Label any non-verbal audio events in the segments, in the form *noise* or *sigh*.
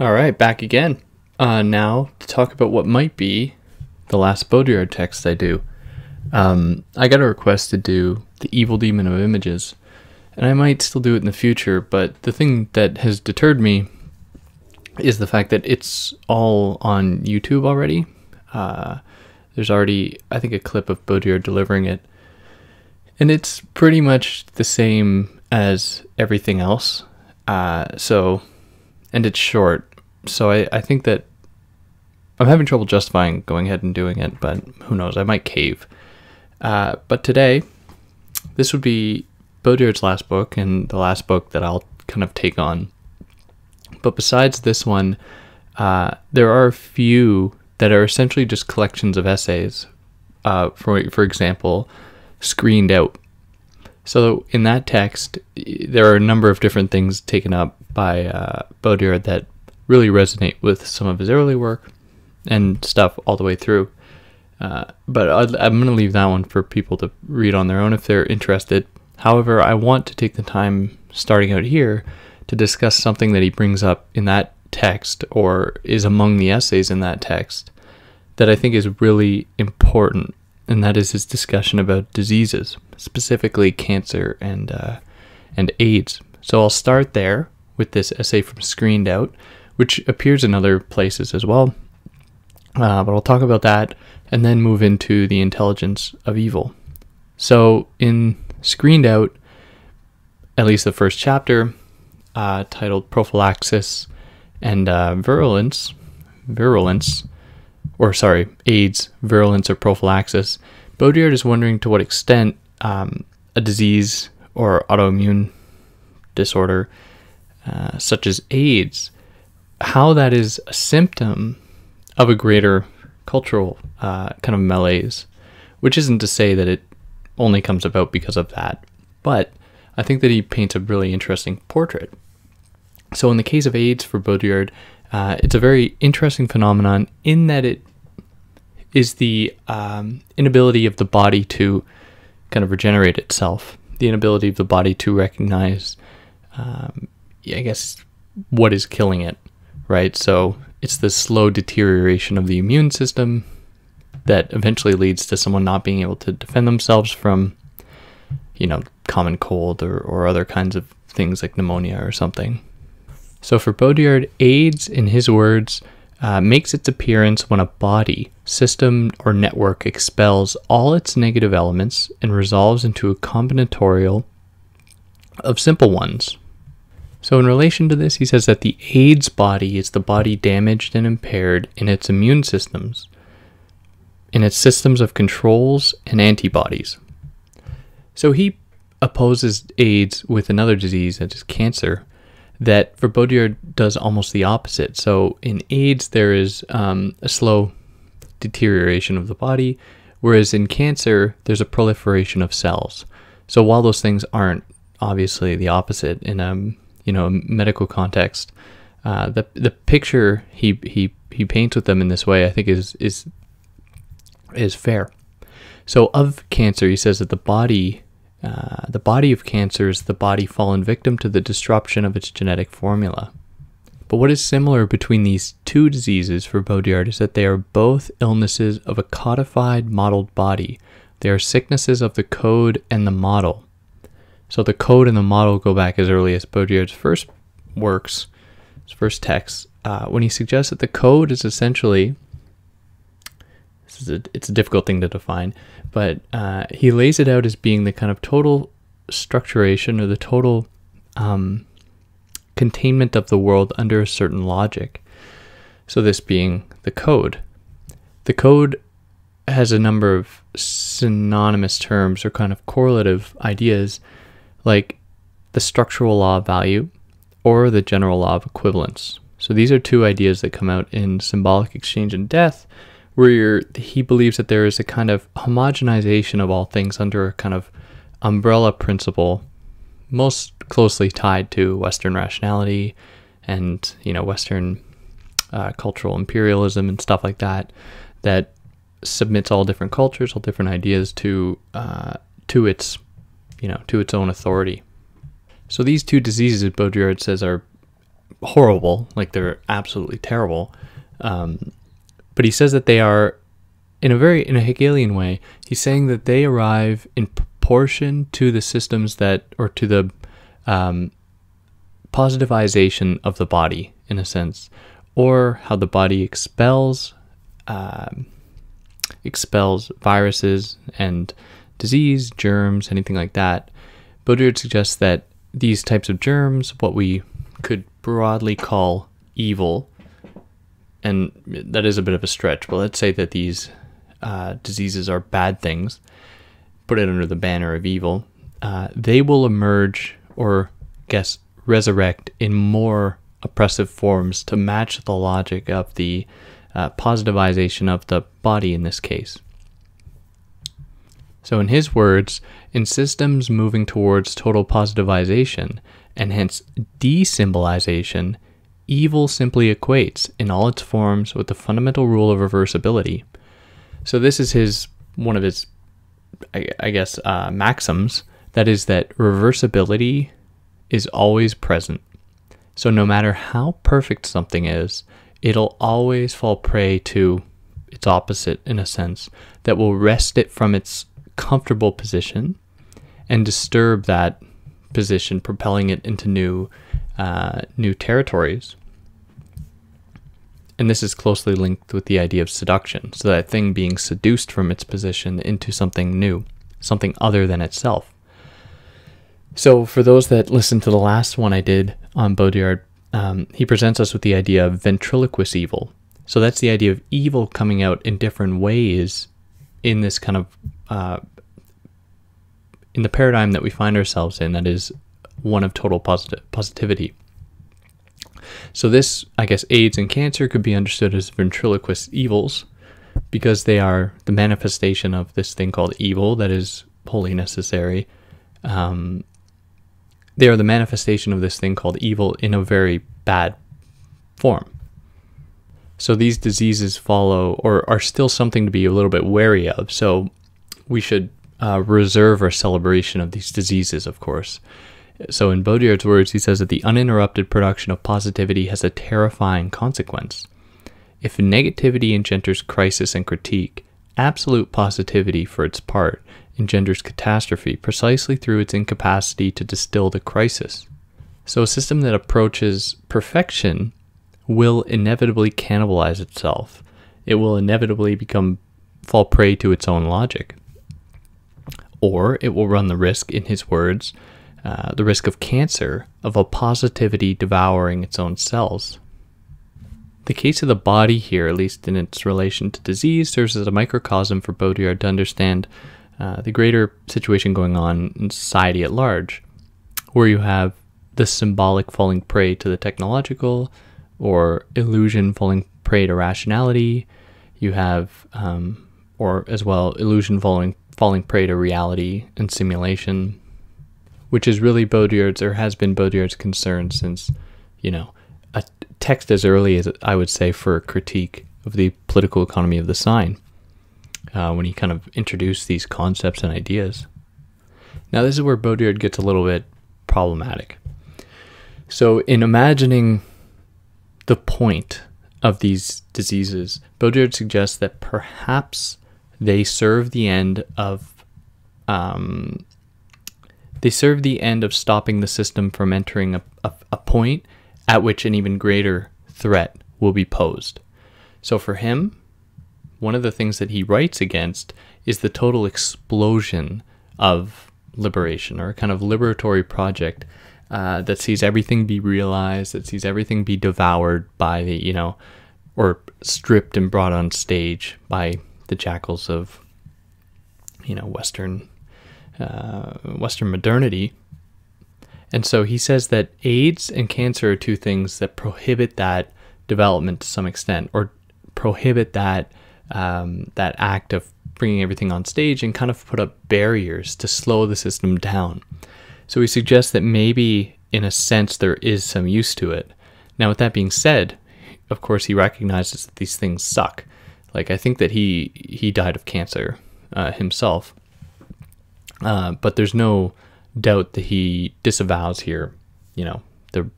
All right, back again. Uh, now to talk about what might be the last Baudrillard text I do. Um, I got a request to do the Evil Demon of Images, and I might still do it in the future. But the thing that has deterred me is the fact that it's all on YouTube already. Uh, there's already, I think, a clip of Baudrillard delivering it, and it's pretty much the same as everything else. Uh, so, and it's short, so I, I think that I'm having trouble justifying going ahead and doing it, but who knows? I might cave. Uh, but today, this would be Baudrillard's last book and the last book that I'll kind of take on. But besides this one, uh, there are a few that are essentially just collections of essays. Uh, for for example, screened out. So in that text, there are a number of different things taken up by uh, Baudrillard that really resonate with some of his early work and stuff all the way through. Uh, but i am going to leave that one for people to read on their own if they're interested. However, I want to take the time starting out here to discuss something that he brings up in that text or is among the essays in that text that I think is really important, and that is his discussion about diseases, specifically cancer and uh, and AIDS. So I'll start there with this essay from Screened Out, which appears in other places as well. Uh, but I'll talk about that and then move into the intelligence of evil. So, in Screened Out, at least the first chapter, uh, titled Prophylaxis and uh, Virulence, Virulence, or sorry, AIDS, Virulence, or Prophylaxis, Baudrillard is wondering to what extent um, a disease or autoimmune disorder, uh, such as AIDS, how that is a symptom of a greater cultural uh, kind of malaise, which isn't to say that it only comes about because of that, but I think that he paints a really interesting portrait. So, in the case of AIDS for Baudrillard, uh, it's a very interesting phenomenon in that it is the um, inability of the body to kind of regenerate itself, the inability of the body to recognize, um, I guess, what is killing it right? So it's the slow deterioration of the immune system that eventually leads to someone not being able to defend themselves from, you know, common cold or, or other kinds of things like pneumonia or something. So for Baudrillard, AIDS, in his words, uh, makes its appearance when a body, system, or network expels all its negative elements and resolves into a combinatorial of simple ones, so, in relation to this, he says that the AIDS body is the body damaged and impaired in its immune systems, in its systems of controls and antibodies. So, he opposes AIDS with another disease, that is cancer, that for does almost the opposite. So, in AIDS, there is um, a slow deterioration of the body, whereas in cancer, there's a proliferation of cells. So, while those things aren't obviously the opposite in a um, you know medical context. Uh, the the picture he he he paints with them in this way, I think, is is is fair. So of cancer, he says that the body, uh, the body of cancer is the body fallen victim to the disruption of its genetic formula. But what is similar between these two diseases for Baudrillard is that they are both illnesses of a codified modeled body. They are sicknesses of the code and the model. So the code and the model go back as early as Baudrillard's first works, his first texts, uh, when he suggests that the code is essentially is a, it's a difficult thing to define, but uh, he lays it out as being the kind of total structuration or the total um, containment of the world under a certain logic. So this being the code. The code has a number of synonymous terms or kind of correlative ideas like the structural law of value or the general law of equivalence. So these are two ideas that come out in symbolic exchange and death, where he believes that there is a kind of homogenization of all things under a kind of umbrella principle, most closely tied to Western rationality and you know Western uh, cultural imperialism and stuff like that. That submits all different cultures, all different ideas to uh, to its you know to its own authority. So these two diseases, Baudrillard says, are horrible, like they're absolutely terrible. Um, but he says that they are, in a very in a Hegelian way, he's saying that they arrive in proportion to the systems that, or to the um, positivization of the body, in a sense, or how the body expels um, expels viruses and disease, germs, anything like that. Baudrillard suggests that these types of germs, what we could broadly call evil, and that is a bit of a stretch, but let's say that these uh, diseases are bad things, put it under the banner of evil, uh, they will emerge or, guess, resurrect in more oppressive forms to match the logic of the uh, positivization of the body in this case. So, in his words, in systems moving towards total positivization and hence desymbolization, evil simply equates in all its forms with the fundamental rule of reversibility. So, this is his one of his, I, I guess, uh, maxims. That is that reversibility is always present. So, no matter how perfect something is, it'll always fall prey to its opposite in a sense that will wrest it from its comfortable position and disturb that position, propelling it into new uh, new territories. And this is closely linked with the idea of seduction, so that thing being seduced from its position into something new, something other than itself. So, for those that listened to the last one I did on Baudrillard, um, he presents us with the idea of ventriloquist evil. So, that's the idea of evil coming out in different ways in this kind of uh, in the paradigm that we find ourselves in, that is one of total posit- positivity. So, this, I guess, AIDS and cancer could be understood as ventriloquist evils because they are the manifestation of this thing called evil that is wholly necessary. Um, they are the manifestation of this thing called evil in a very bad form. So, these diseases follow or are still something to be a little bit wary of. So, we should uh, reserve our celebration of these diseases, of course. So, in Baudrillard's words, he says that the uninterrupted production of positivity has a terrifying consequence. If negativity engenders crisis and critique, absolute positivity, for its part, engenders catastrophe precisely through its incapacity to distill the crisis. So, a system that approaches perfection will inevitably cannibalize itself. It will inevitably become fall prey to its own logic or it will run the risk, in his words, uh, the risk of cancer, of a positivity devouring its own cells. The case of the body here, at least in its relation to disease, serves as a microcosm for Baudrillard to understand uh, the greater situation going on in society at large, where you have the symbolic falling prey to the technological, or illusion falling prey to rationality. You have, um, or as well, illusion falling falling prey to reality and simulation, which is really Baudrillard's or has been Baudrillard's concern since, you know, a text as early as I would say for a critique of the political economy of the sign, uh, when he kind of introduced these concepts and ideas. Now, this is where Baudrillard gets a little bit problematic. So, in imagining the point of these diseases, Baudrillard suggests that perhaps they serve the end of um, they serve the end of stopping the system from entering a, a, a point at which an even greater threat will be posed. So for him, one of the things that he writes against is the total explosion of liberation or a kind of liberatory project uh, that sees everything be realized, that sees everything be devoured by the, you know, or stripped and brought on stage by the jackals of you know Western uh, Western modernity. And so he says that AIDS and cancer are two things that prohibit that development to some extent, or prohibit that um, that act of bringing everything on stage and kind of put up barriers to slow the system down. So he suggests that maybe, in a sense, there is some use to it. Now, with that being said, of course, he recognizes that these things suck. Like I think that he he died of cancer uh, himself, uh, but there's no doubt that he disavows here. You know the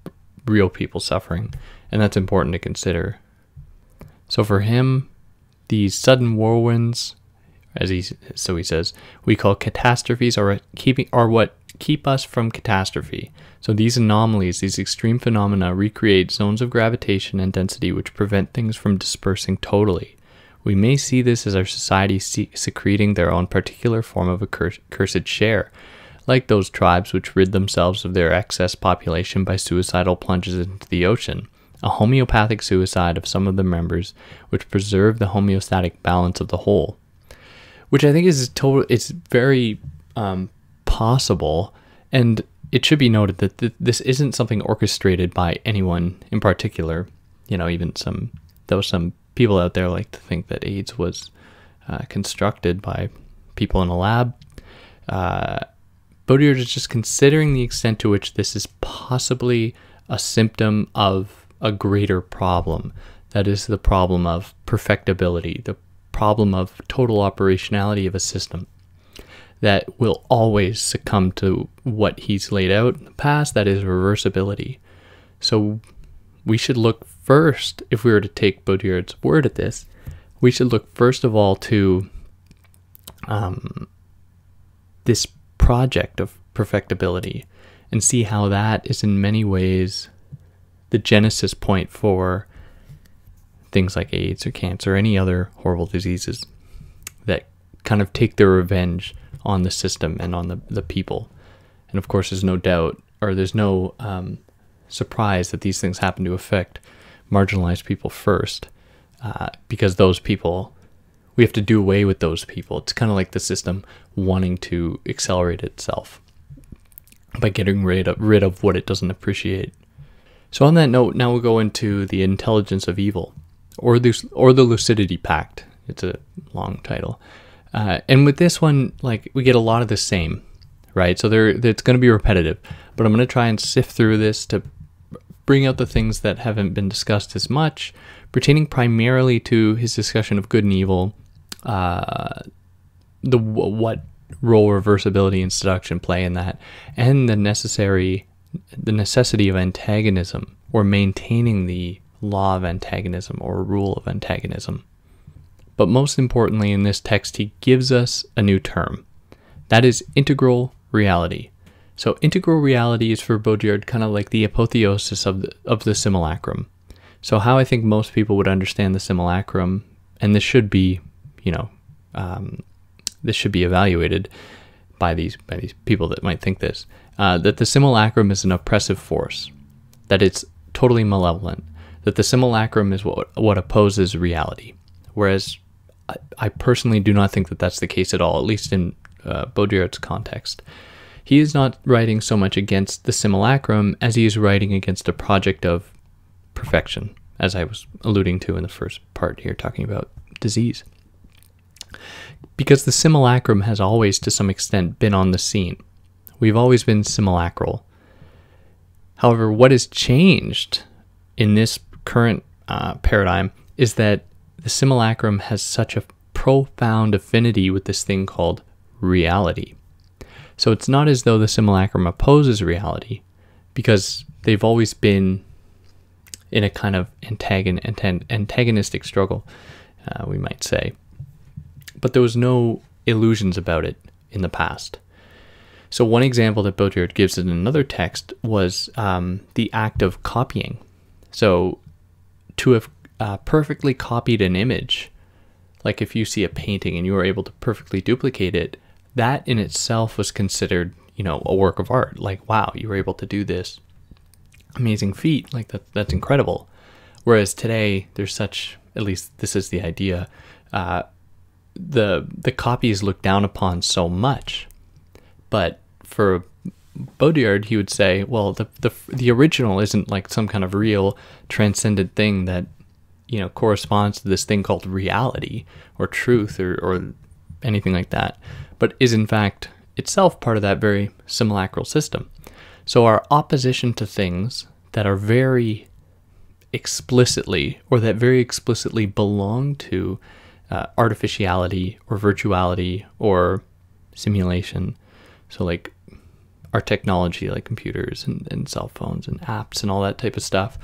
real people suffering, and that's important to consider. So for him, these sudden whirlwinds, as he so he says, we call catastrophes are keeping are what keep us from catastrophe. So these anomalies, these extreme phenomena, recreate zones of gravitation and density which prevent things from dispersing totally. We may see this as our society secreting their own particular form of a cur- cursed share, like those tribes which rid themselves of their excess population by suicidal plunges into the ocean, a homeopathic suicide of some of the members which preserve the homeostatic balance of the whole. Which I think is total. It's very um, possible, and it should be noted that th- this isn't something orchestrated by anyone in particular. You know, even some though some people out there like to think that AIDS was uh, constructed by people in a lab. Uh, Baudrillard is just considering the extent to which this is possibly a symptom of a greater problem. That is the problem of perfectibility, the problem of total operationality of a system that will always succumb to what he's laid out in the past, that is reversibility. So we should look first, if we were to take Baudrillard's word at this, we should look first of all to um, this project of perfectibility and see how that is in many ways the genesis point for things like AIDS or cancer or any other horrible diseases that kind of take their revenge on the system and on the, the people. And of course, there's no doubt or there's no um, surprise that these things happen to affect marginalized people first uh, because those people we have to do away with those people. It's kind of like the system wanting to accelerate itself by getting rid of, rid of what it doesn't appreciate. So on that note, now we'll go into the intelligence of evil, or the or the lucidity pact. It's a long title, uh, and with this one, like we get a lot of the same, right? So there, it's going to be repetitive, but I'm going to try and sift through this to bring out the things that haven't been discussed as much, pertaining primarily to his discussion of good and evil, uh, the what role reversibility and seduction play in that, and the necessary the necessity of antagonism or maintaining the law of antagonism or rule of antagonism. But most importantly, in this text, he gives us a new term. That is integral reality. So, integral reality is for Baudrillard kind of like the apotheosis of the, of the simulacrum. So, how I think most people would understand the simulacrum, and this should be you know, um, this should be evaluated by these by these people that might think this uh, that the simulacrum is an oppressive force, that it's totally malevolent, that the simulacrum is what what opposes reality, whereas I, I personally do not think that that's the case at all, at least in uh, Baudrillard's context. He is not writing so much against the simulacrum as he is writing against a project of perfection, as I was alluding to in the first part here, talking about disease because the simulacrum has always, to some extent, been on the scene. We've always been simulacral. However, what has changed in this current uh, paradigm is that the simulacrum has such a profound affinity with this thing called reality. So it's not as though the simulacrum opposes reality, because they've always been in a kind of antagon- antagonistic struggle, uh, we might say but there was no illusions about it in the past. So, one example that Baudrillard gives in another text was um, the act of copying. So, to have uh, perfectly copied an image, like if you see a painting and you are able to perfectly duplicate it, that in itself was considered, you know, a work of art. Like, wow, you were able to do this amazing feat. Like that, that's incredible. Whereas today, there's such, at least this is the idea, uh, the the copy is looked down upon so much. But for Baudrillard, he would say, well, the, the the original isn't like some kind of real transcendent thing that you know corresponds to this thing called reality or truth or, or anything like that, but is in fact itself part of that very simulacral system. So our opposition to things that are very explicitly or that very explicitly belong to uh, artificiality or virtuality or simulation. So, like our technology, like computers and, and cell phones and apps and all that type of stuff.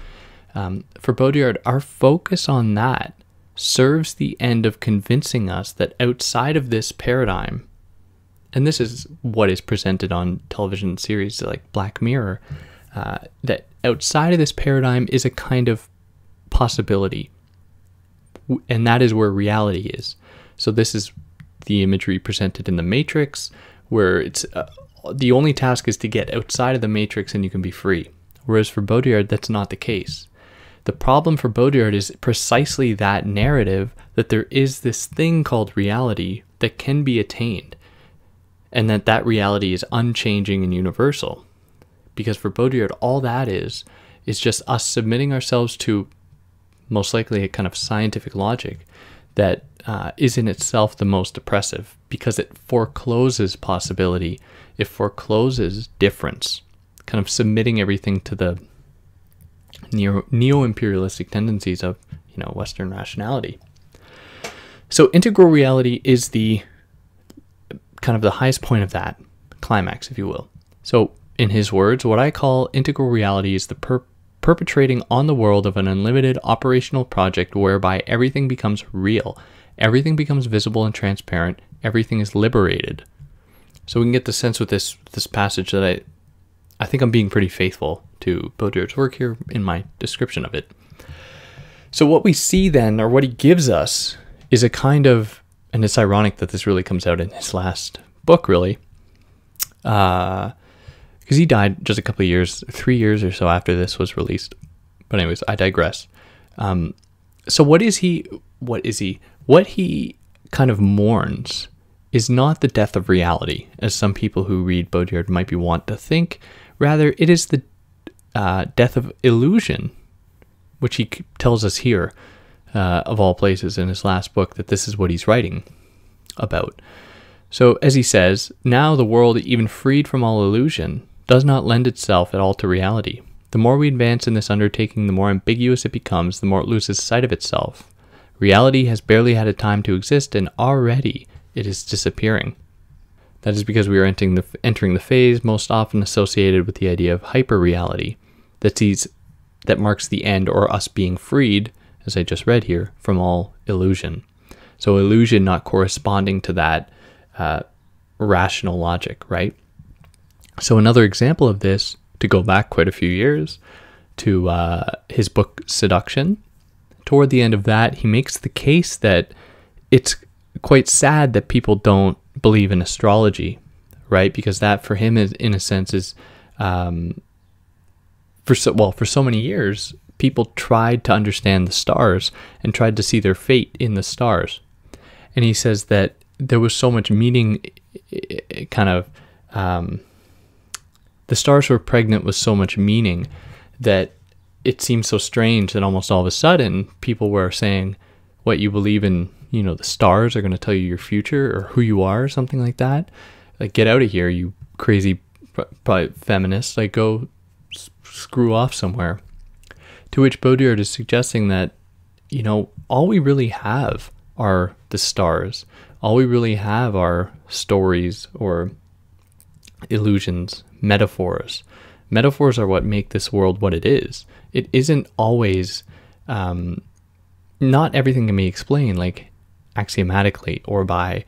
Um, for Baudrillard, our focus on that serves the end of convincing us that outside of this paradigm, and this is what is presented on television series like Black Mirror, uh, that outside of this paradigm is a kind of possibility. And that is where reality is. So, this is the imagery presented in The Matrix, where it's uh, the only task is to get outside of the Matrix and you can be free. Whereas for Baudrillard, that's not the case. The problem for Baudrillard is precisely that narrative that there is this thing called reality that can be attained, and that that reality is unchanging and universal. Because for Baudrillard, all that is is just us submitting ourselves to most likely a kind of scientific logic that uh, is in itself the most oppressive because it forecloses possibility, it forecloses difference, kind of submitting everything to the neo imperialistic tendencies of you know Western rationality. So integral reality is the kind of the highest point of that climax, if you will. So in his words, what I call integral reality is the per- perpetrating on the world of an unlimited operational project whereby everything becomes real, everything becomes visible and transparent, everything is liberated. So we can get the sense with this this passage that I I think I'm being pretty faithful to Baudrillard's work here in my description of it. So, what we see then, or what he gives us, is a kind of, and it's ironic that this really comes out in his last book, really, because uh, he died just a couple of years, three years or so after this was released. But, anyways, I digress. Um, so, what is he? What is he? What he kind of mourns is not the death of reality, as some people who read Baudrillard might be want to think. Rather, it is the uh, death of illusion, which he tells us here, uh, of all places, in his last book, that this is what he's writing about. So, as he says, now the world, even freed from all illusion, does not lend itself at all to reality. The more we advance in this undertaking, the more ambiguous it becomes, the more it loses sight of itself. Reality has barely had a time to exist, and already it is disappearing. That is because we are entering the, entering the phase most often associated with the idea of hyperreality that sees that marks the end or us being freed, as I just read here, from all illusion. So illusion not corresponding to that uh, rational logic, right? So another example of this, to go back quite a few years to uh, his book Seduction, toward the end of that, he makes the case that it's quite sad that people don't believe in astrology, right? Because that for him is, in a sense, is um, for so well for so many years, people tried to understand the stars and tried to see their fate in the stars, and he says that there was so much meaning, kind of. Um, the stars were pregnant with so much meaning that it seemed so strange that almost all of a sudden people were saying, "What you believe in you know the stars are going to tell you your future or who you are or something like that. Like get out of here you crazy feminist. Like go screw off somewhere to which baudrillard is suggesting that you know all we really have are the stars. All we really have are stories or illusions metaphors. Metaphors are what make this world what it is. It isn't always um, not everything can be explained like axiomatically or by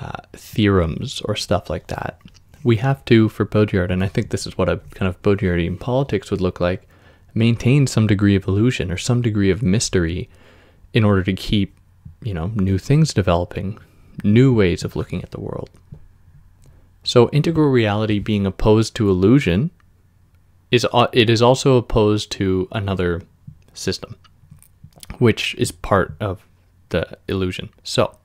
uh, theorems or stuff like that. We have to, for Baudrillard, and I think this is what a kind of Baudrillardian politics would look like, maintain some degree of illusion or some degree of mystery in order to keep, you know, new things developing, new ways of looking at the world. So integral reality being opposed to illusion is it is also opposed to another system, which is part of the illusion. So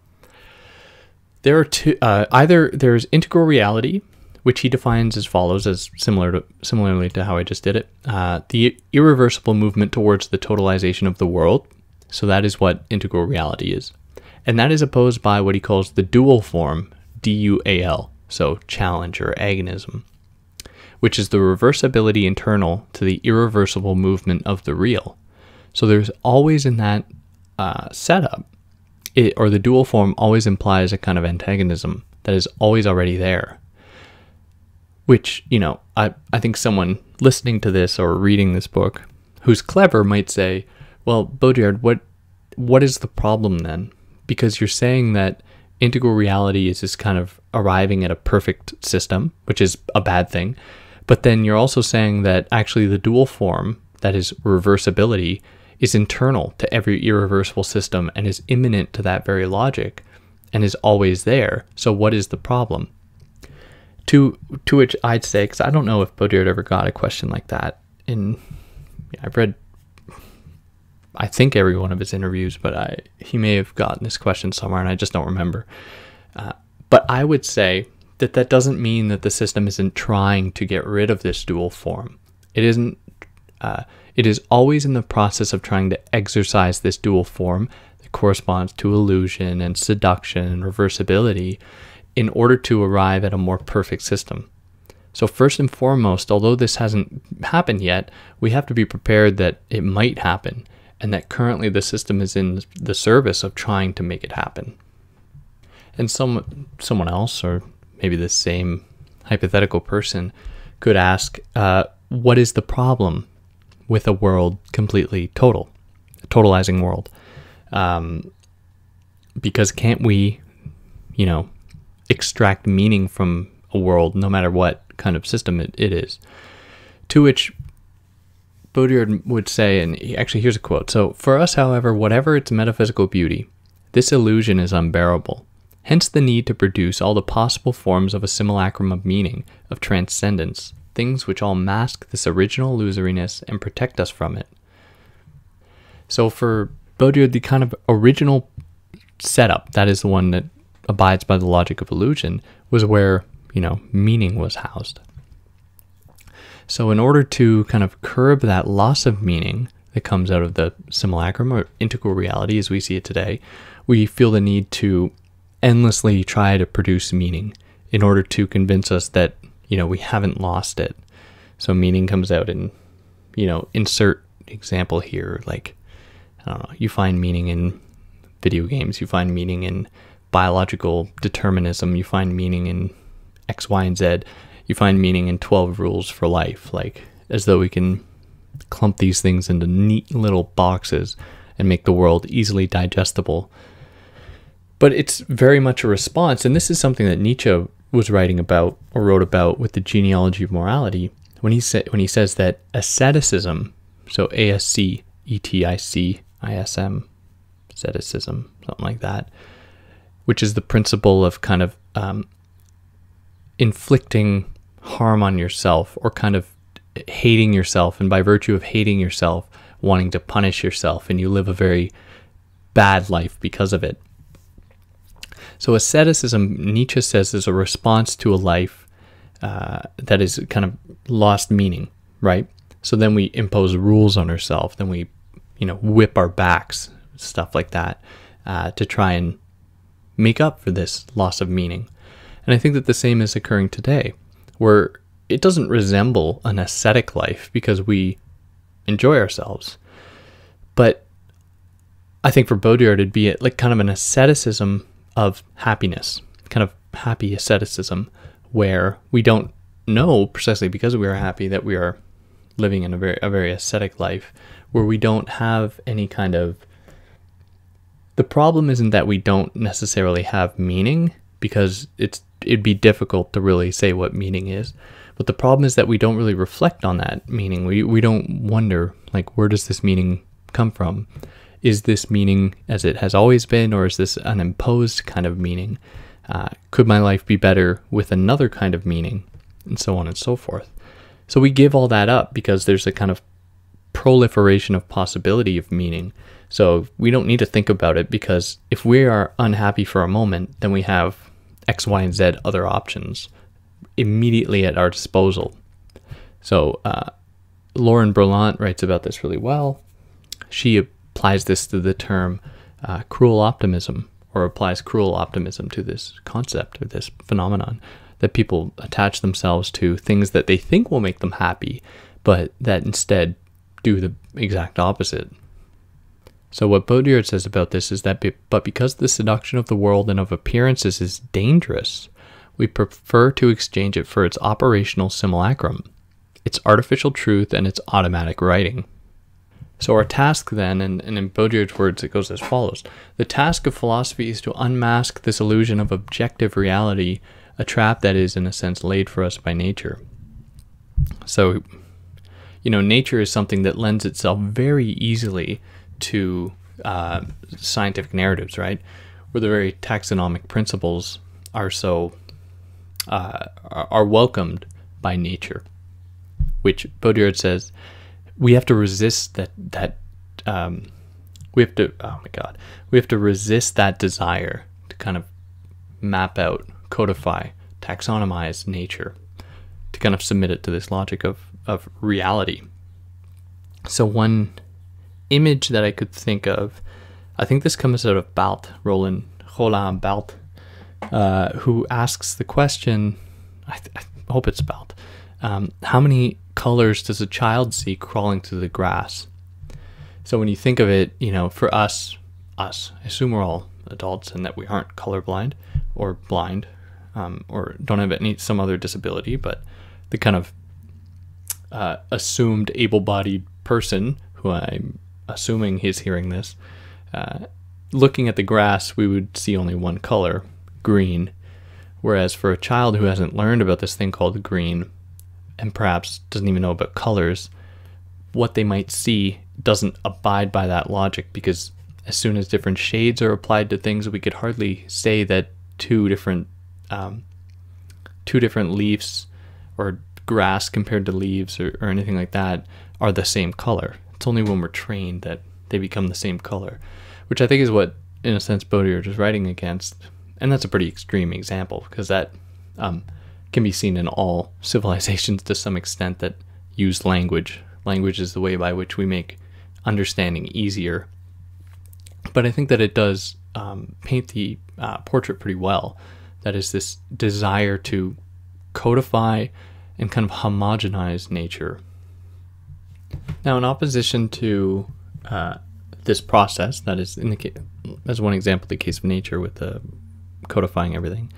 there are two. Uh, either there's integral reality, which he defines as follows, as similar to similarly to how I just did it: uh, the irreversible movement towards the totalization of the world. So that is what integral reality is, and that is opposed by what he calls the dual form, D-U-A-L, so challenge or agonism, which is the reversibility internal to the irreversible movement of the real. So there's always in that uh, setup it, or the dual form always implies a kind of antagonism that is always already there. Which, you know, I, I think someone listening to this or reading this book who's clever might say, well, Baudrillard, what what is the problem then? Because you're saying that integral reality is just kind of arriving at a perfect system, which is a bad thing. But then you're also saying that actually the dual form, that is reversibility, is internal to every irreversible system and is immanent to that very logic and is always there. So what is the problem? To to which I'd say, because I don't know if Baudrillard ever got a question like that. In I've read, I think every one of his interviews, but I he may have gotten this question somewhere, and I just don't remember. Uh, but I would say that that doesn't mean that the system isn't trying to get rid of this dual form. It isn't. Uh, it is always in the process of trying to exercise this dual form that corresponds to illusion and seduction and reversibility in order to arrive at a more perfect system. So, first and foremost, although this hasn't happened yet, we have to be prepared that it might happen and that currently the system is in the service of trying to make it happen. And some, someone else, or maybe the same hypothetical person, could ask, uh, What is the problem with a world completely total, a totalizing world. Um, because can't we, you know, extract meaning from a world no matter what kind of system it, it is? To which Baudrillard would say, and actually here's a quote So, for us, however, whatever its metaphysical beauty, this illusion is unbearable. Hence the need to produce all the possible forms of a simulacrum of meaning, of transcendence, things which all mask this original illusoriness and protect us from it. So for Baudrillard, the kind of original setup, that is the one that abides by the logic of illusion, was where, you know, meaning was housed. So in order to kind of curb that loss of meaning that comes out of the simulacrum or integral reality as we see it today, we feel the need to endlessly try to produce meaning in order to convince us that you know, we haven't lost it. So meaning comes out in, you know, insert example here. Like, I don't know, you find meaning in video games, you find meaning in biological determinism, you find meaning in X, Y, and Z, you find meaning in 12 rules for life. Like, as though we can clump these things into neat little boxes and make the world easily digestible. But it's very much a response, and this is something that Nietzsche was writing about or wrote about with the genealogy of morality when he said when he says that asceticism, so A S C E T I C I S M, asceticism, something like that, which is the principle of kind of um, inflicting harm on yourself or kind of hating yourself, and by virtue of hating yourself, wanting to punish yourself, and you live a very bad life because of it. So asceticism, Nietzsche says, is a response to a life uh, that is kind of lost meaning, right? So then we impose rules on ourselves, then we, you know, whip our backs, stuff like that, uh, to try and make up for this loss of meaning. And I think that the same is occurring today, where it doesn't resemble an ascetic life because we enjoy ourselves. But I think for Baudrillard, it'd be uh, like kind of an asceticism of happiness, kind of happy asceticism, where we don't know precisely because we are happy that we are living in a very a very ascetic life, where we don't have any kind of the problem isn't that we don't necessarily have meaning because it's it'd be difficult to really say what meaning is. But the problem is that we don't really reflect on that meaning. We we don't wonder like where does this meaning come from? is this meaning as it has always been, or is this an imposed kind of meaning? Uh, could my life be better with another kind of meaning? And so on and so forth. So we give all that up because there's a kind of proliferation of possibility of meaning. So we don't need to think about it because if we are unhappy for a moment, then we have X, Y, and Z other options immediately at our disposal. So uh, Lauren Berlant writes about this really well. She applies this to the term uh, cruel optimism or applies cruel optimism to this concept or this phenomenon that people attach themselves to things that they think will make them happy, but that instead do the exact opposite. So what Baudrillard says about this is that, be, but because the seduction of the world and of appearances is dangerous, we prefer to exchange it for its operational simulacrum, its artificial truth, and its automatic writing. So our task then, and, and in Baudrillard's words, it goes as follows: the task of philosophy is to unmask this illusion of objective reality, a trap that is, in a sense, laid for us by nature. So, you know, nature is something that lends itself very easily to uh, scientific narratives, right? Where the very taxonomic principles are so uh, are welcomed by nature, which Baudrillard says we have to resist that that um, we have to oh my god we have to resist that desire to kind of map out codify taxonomize nature to kind of submit it to this logic of of reality so one image that i could think of i think this comes out of Barthes roland roland Barthes uh, who asks the question i, th- I hope it's Barthes um, how many colors does a child see crawling through the grass? So when you think of it, you know, for us, us, I assume we're all adults and that we aren't colorblind or blind um, or don't have any some other disability, but the kind of uh, assumed able-bodied person who I'm assuming he's hearing this, uh, looking at the grass, we would see only one color, green. Whereas for a child who hasn't learned about this thing called green, and perhaps doesn't even know about colors, what they might see doesn't abide by that logic because as soon as different shades are applied to things, we could hardly say that two different um, two different leaves or grass compared to leaves or, or anything like that are the same color. It's only when we're trained that they become the same color, which I think is what, in a sense, Baudrillard is writing against. And that's a pretty extreme example because that um, can be seen in all *laughs* civilizations to some extent that use language. Language is the way by which we make understanding easier. But I think that it does um, paint the uh, portrait pretty well. That is this desire to codify and kind of homogenize nature. Now, in opposition to uh, this process, that is in the case, as one example, the case of nature with the codifying everything,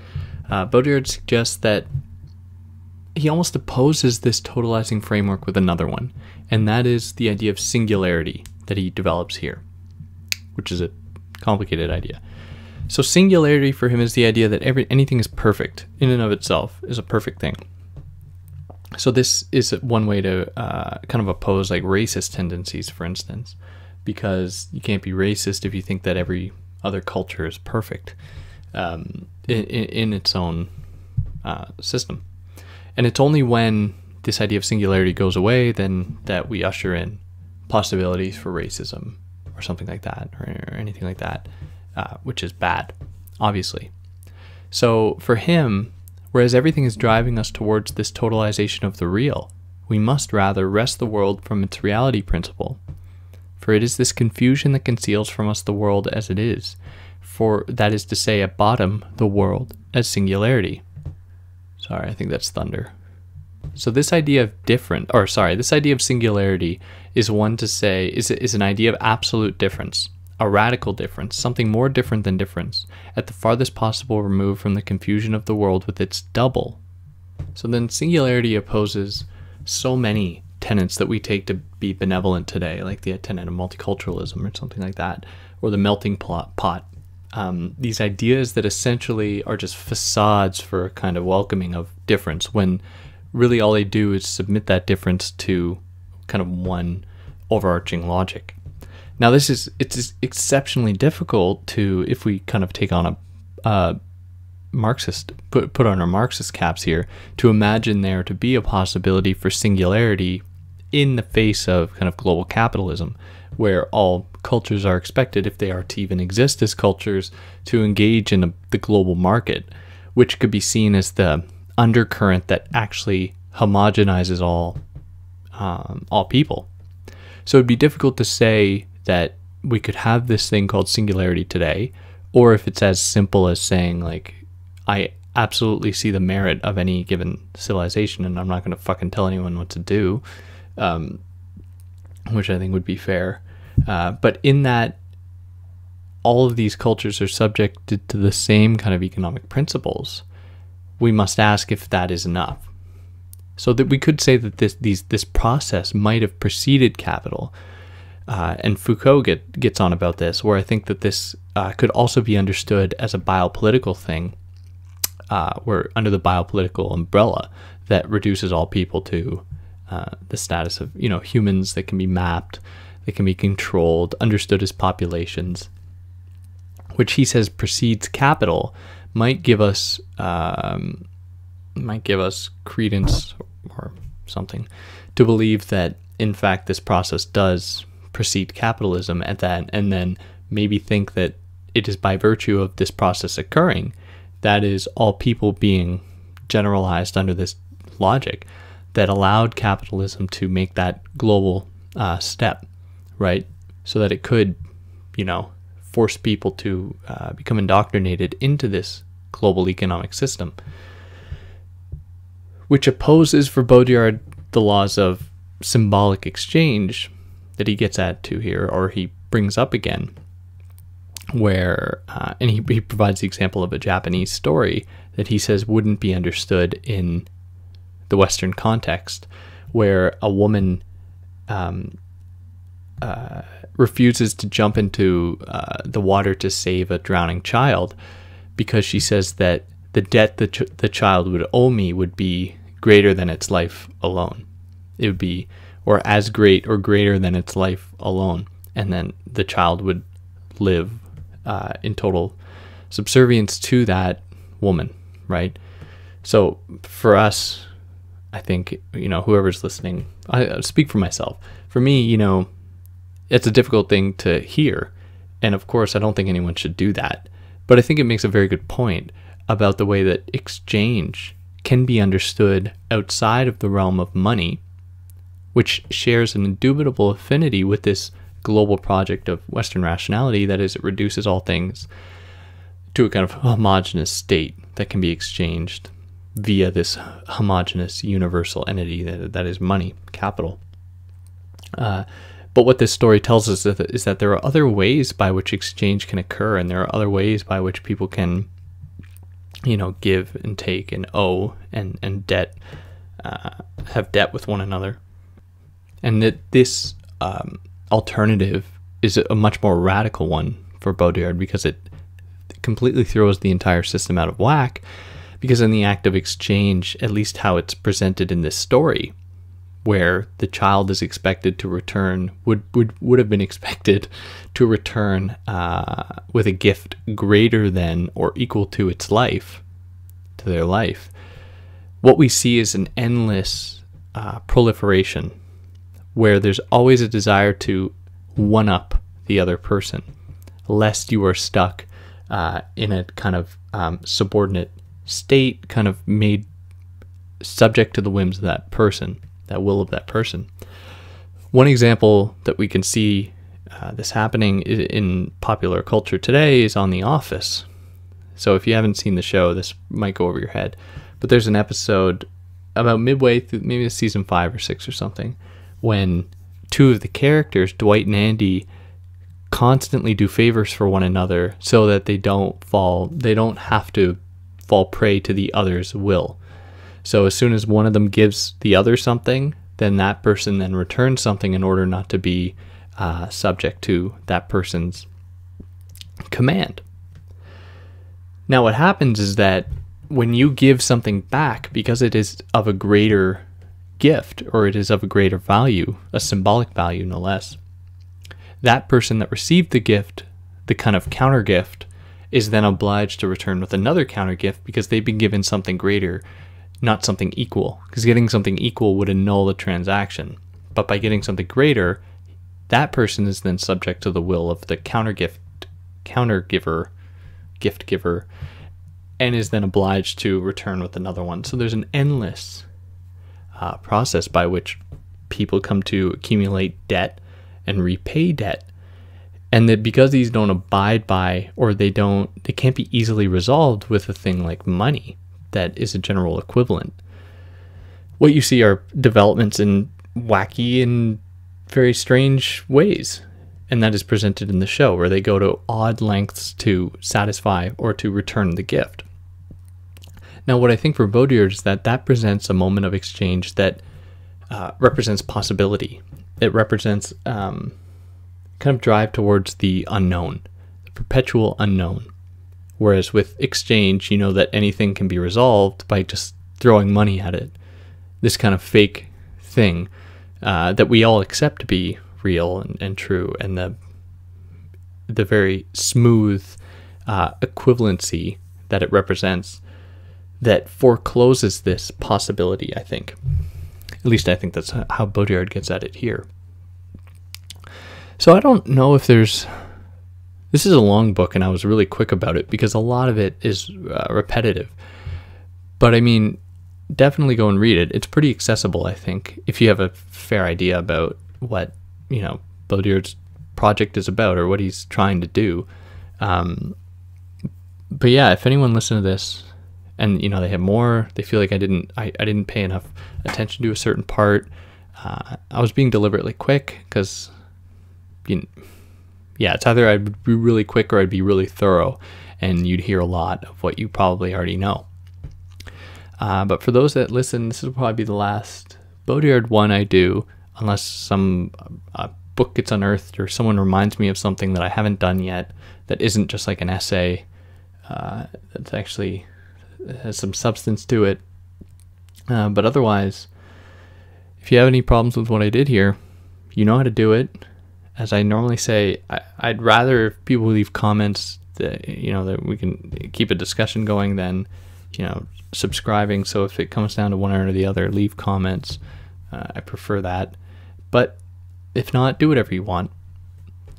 uh, Baudrillard suggests that he almost opposes this totalizing framework with another one, and that is the idea of singularity that he develops here, which is a complicated idea. So singularity for him is the idea that every anything is perfect in and of itself is a perfect thing. So this is one way to uh, kind of oppose like racist tendencies, for instance, because you can't be racist if you think that every other culture is perfect um, in, in, its own uh, system. And it's only when this idea of singularity goes away then that we usher in possibilities for racism or something like that or, anything like that, uh, which is bad, obviously. So for him, whereas everything is driving us towards this totalization of the real, we must rather wrest the world from its reality principle. For it is this confusion that conceals from us the world as it is, for that is to say, at bottom, the world as singularity. Sorry, I think that's thunder. So this idea of different, or sorry, this idea of singularity is one to say is is an idea of absolute difference, a radical difference, something more different than difference, at the farthest possible remove from the confusion of the world with its double. So then singularity opposes so many tenets that we take to be benevolent today, like the tenet of multiculturalism or something like that, or the melting pot um, these ideas that essentially are just facades for a kind of welcoming of difference when really all they do is submit that difference to kind of one overarching logic. Now this is it's exceptionally difficult to if we kind of take on a uh, Marxist put put on our Marxist caps here to imagine there to be a possibility for singularity in the face of kind of global capitalism where all cultures are expected, if they are to even exist as cultures, to engage in a, the global market, which could be seen as the undercurrent that actually homogenizes all um, all people. So it'd be difficult to say that we could have this thing called singularity today, or if it's as simple as saying like, I absolutely see the merit of any given civilization, and I'm not going to fucking tell anyone what to do, um, which I think would be fair. Uh, but in that all of these cultures are subjected to the same kind of economic principles, we must ask if that is enough. So that we could say that this these this process might have preceded capital. Uh, and Foucault get, gets on about this, where I think that this uh, could also be understood as a biopolitical thing, uh, where under the biopolitical umbrella that reduces all people to uh, the status of you know humans that can be mapped, that can be controlled, understood as populations, which he says precedes capital, might give us um, might give us credence or something to believe that in fact this process does precede capitalism at that and then maybe think that it is by virtue of this process occurring that is all people being generalized under this logic that allowed capitalism to make that global uh, step right? So that it could you know force people to uh, become indoctrinated into this global economic system which opposes for Baudrillard the laws of symbolic exchange that he gets at to here, or he brings up again, where, uh, and he, he provides the example of a Japanese story that he says wouldn't be understood in the Western context, where a woman um, uh, refuses to jump into uh, the water to save a drowning child because she says that the debt that ch- the child would owe me would be greater than its life alone. It would be, or as great or greater than its life alone. And then the child would live uh, in total subservience to that woman, right? So for us, I think, you know, whoever's listening, I speak for myself. For me, you know, it's a difficult thing to hear. And of course, I don't think anyone should do that. But I think it makes a very good point about the way that exchange can be understood outside of the realm of money, which shares an indubitable affinity with this global project of Western rationality that is, it reduces all things to a kind of homogenous state that can be exchanged via this homogenous universal entity that, that is money, capital. Uh, but what this story tells us is that, is that there are other ways by which exchange can occur, and there are other ways by which people can you know, give and take and owe and, and debt, uh, have debt with one another. And that this um, alternative is a much more radical one for Baudrillard because it completely throws the entire system out of whack. Because in the act of exchange, at least how it's presented in this story, where the child is expected to return would would, would have been *laughs* expected to return uh, with a gift greater than or equal to its life to their life what we see is an endless uh, proliferation where there's always a desire to one up the other person lest you are stuck uh, in a kind of um, subordinate state kind of made subject to the whims of that person that will of that person. One example that we can see uh, this happening in popular culture today is on The Office. So if you haven't seen the show, this might go over your head. But there's an episode about midway through, maybe season five or six or something, when two of the characters, Dwight and Andy, constantly do favors for one another so that they don't fall, they don't have to fall prey to the other's will. So as soon as one of them gives the other something, then that person then returns something in order not to be uh, subject to that person's command. Now, what happens is that when you give something back, because it is of a greater gift or it is of a greater value, a symbolic value no less, that person that received the gift, the kind of counter gift, is then obliged to return with another counter gift because they've been given something greater not something equal, because getting something equal would annul the transaction. But by getting something greater, that person is then subject to the will of the counter gift, counter giver, gift giver, and is then obliged to return with another one. So there's an endless uh, process by which people come to accumulate debt and repay debt. And that because these don't abide by, or they don't, they can't be easily resolved with a thing like money that is a general equivalent. What you see are developments in wacky and very strange ways. and that is presented in the show, where they go to odd lengths to satisfy or to return the gift. Now, what I think for Baudrillard is that that presents a moment of exchange that uh, represents possibility. It represents um, kind of drive towards the unknown, the perpetual unknown. Whereas with exchange, you know that anything can be resolved by just throwing money at it. This kind of fake thing uh, that we all accept to be real and, and true, and the the very smooth uh, equivalency that it represents that forecloses this possibility. I think, at least I think that's how Baudrillard gets at it here. So I don't know if there's. This is a long book, and I was really quick about it because a lot of it is uh, repetitive. But I mean, definitely go and read it. It's pretty accessible, I think, if you have a fair idea about what you know Baudrillard's project is about or what he's trying to do. Um, but yeah, if anyone listened to this and you know they have more, they feel like I didn't I, I didn't pay enough attention to a certain part. Uh, I was being deliberately quick because you know, yeah, it's either I'd be really quick or I'd be really thorough, and you'd hear a lot of what you probably already know. Uh, but for those that listen, this will probably be the last Baudrillard one I do, unless some uh, book gets unearthed or someone reminds me of something that I haven't done yet that isn't just like an essay uh, that's actually has some substance to it. Uh, but otherwise, if you have any problems with what I did here, you know how to do it. As I normally say, I, would rather people leave comments that you know that we can keep a discussion going than you know subscribing. So if it comes down to one or the other, leave comments. Uh, I prefer that. But if not, do whatever you want.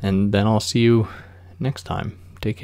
And then I'll see you next time. Take care.